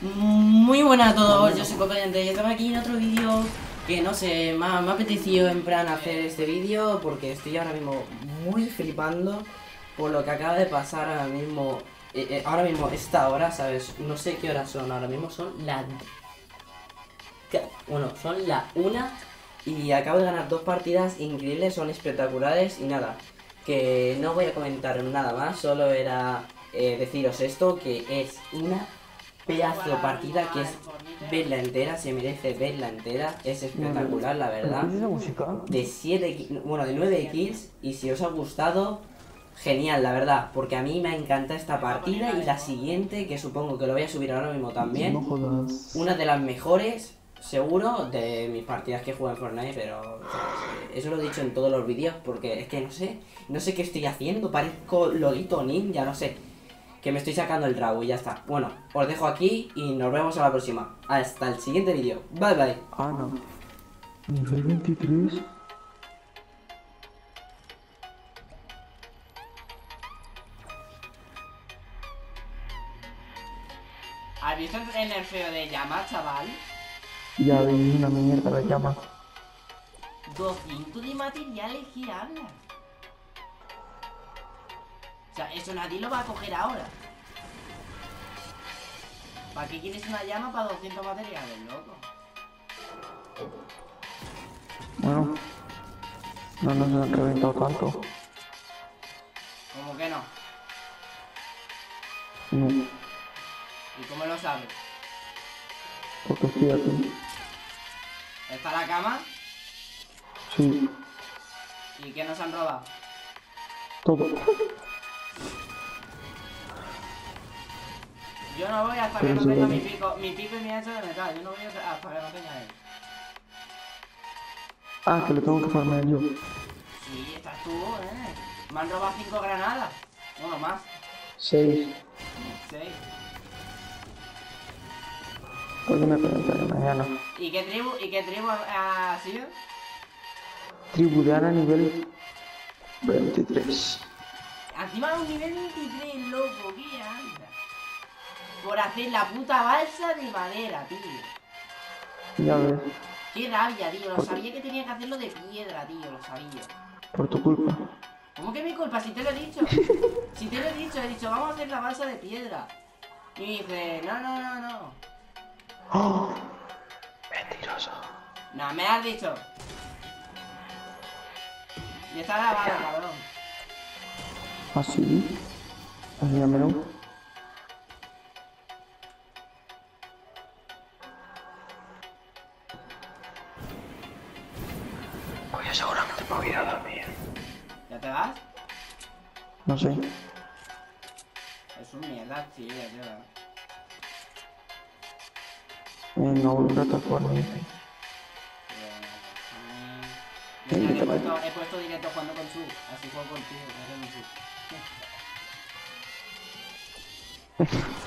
Muy buenas a todos, yo soy Cocoriente y estamos aquí en otro vídeo que no sé, me ha, me ha apetecido en plan hacer este vídeo porque estoy ahora mismo muy flipando por lo que acaba de pasar ahora mismo, eh, eh, ahora mismo esta hora, ¿sabes? No sé qué horas son ahora mismo, son las... Bueno, son la una y acabo de ganar dos partidas increíbles, son espectaculares y nada, que no voy a comentar nada más, solo era eh, deciros esto, que es una pedazo de partida que es verla entera, se merece verla entera, es espectacular la verdad. De 7, bueno, de 9 kills y si os ha gustado, genial la verdad, porque a mí me encanta esta partida y la siguiente, que supongo que lo voy a subir ahora mismo también, una de las mejores, seguro, de mis partidas que juego en Fortnite, pero eso lo he dicho en todos los vídeos porque es que no sé, no sé qué estoy haciendo, parezco Lolito Ninja, no sé que me estoy sacando el trago y ya está. Bueno, os dejo aquí y nos vemos a la próxima. Hasta el siguiente vídeo. Bye bye. Ah, no. Nivel 23. ¿Has visto el nerfeo de llama, chaval? Ya vi una mierda la llama. 200 de materiales que hablas. Sea, eso nadie lo va a coger ahora. ¿Para qué quieres una llama para 200 materiales, loco? Bueno. No nos han reventado tanto. ¿Cómo que no? No. ¿Y cómo lo sabes? Porque estoy aquí. ¿Está la cama? Sí. ¿Y qué nos han robado? Todo. Yo no voy hasta que no tenga mi pico, mi pico y mi hacha de metal. Yo no voy hasta que no tenga él. Ah, que lo tengo que farmear yo. Sí, estás tú, eh. Me han robado 5 granadas. Bueno, más. 6. 6. Hoy me preguntaré mañana. ¿Y qué tribu, y qué tribu ha, ha sido? Tribu de Ana nivel 23. Encima un nivel 23, loco, ¿qué anda? Por hacer la puta balsa de madera, tío. Ya ves. Qué rabia, tío. Lo sabía que tenía que hacerlo de piedra, tío. Lo sabía. Por tu culpa. ¿Cómo que mi culpa? Si te lo he dicho. Si te lo he dicho, he dicho, vamos a hacer la balsa de piedra. Y dice, no, no, no, no. ¡Oh! Mentiroso. No, me has dicho. Y está grabado, cabrón. ¿Ah, sí? Enséñamelo. Pues yo seguramente me voy a ir a dormir. ¿Ya te vas? No sé. Es un mierda, tío, ya te vas. Eh, no volveré a jugar he puesto, directo jugando con su, así juego contigo, que eres mi su.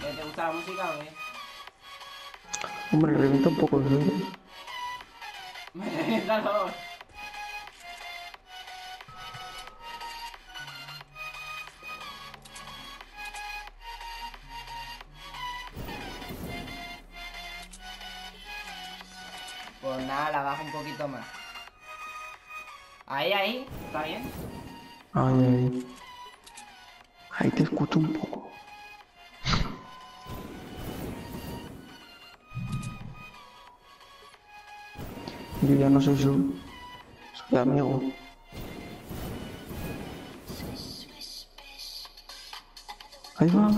¿Qué, ¿Te gusta la música o qué? Hombre, revienta un poco el ruido. Me revienta los... nada, la bajo un poquito más. Ahí, ahí, está bien. Ay, ay. Ahí te escucho un poco. Yo ya no soy su... Soy amigo. Ahí va.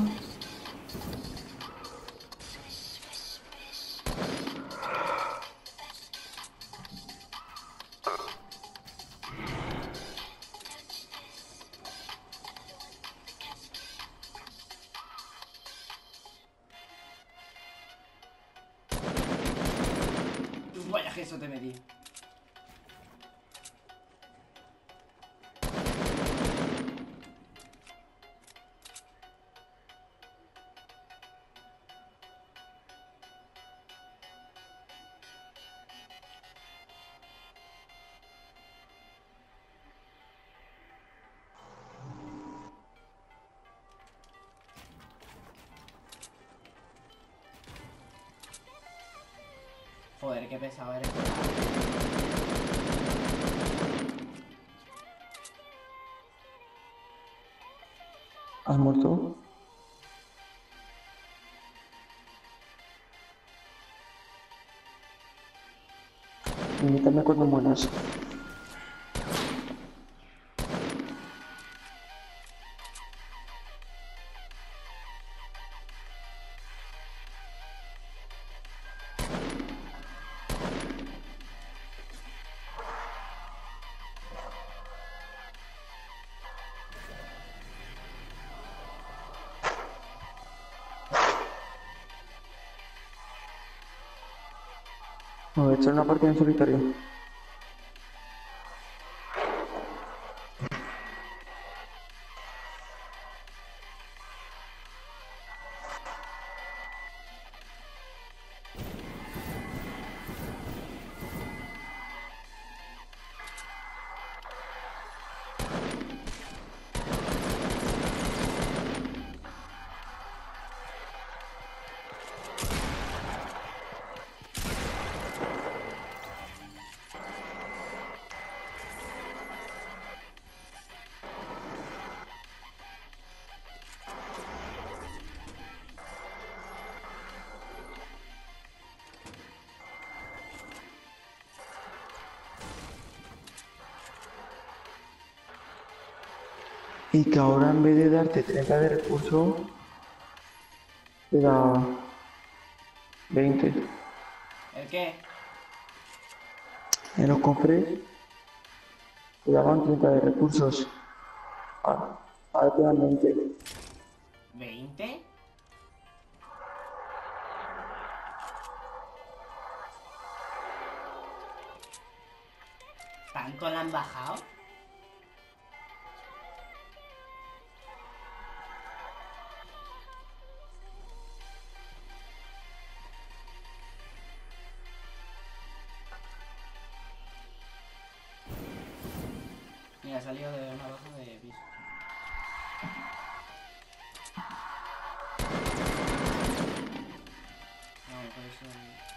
Te metí. Joder, qué pesado eres. ¿Has muerto? Invítame cuando mueras. Voy a echar una partida en solitario. Y que ahora en vez de darte 30 de recurso, te da 20. ¿El qué? En los cofres te daban 30 de recursos. Ahora, ahora te dan 20. ¿20? ¿Tanto la han bajado? No, por eso...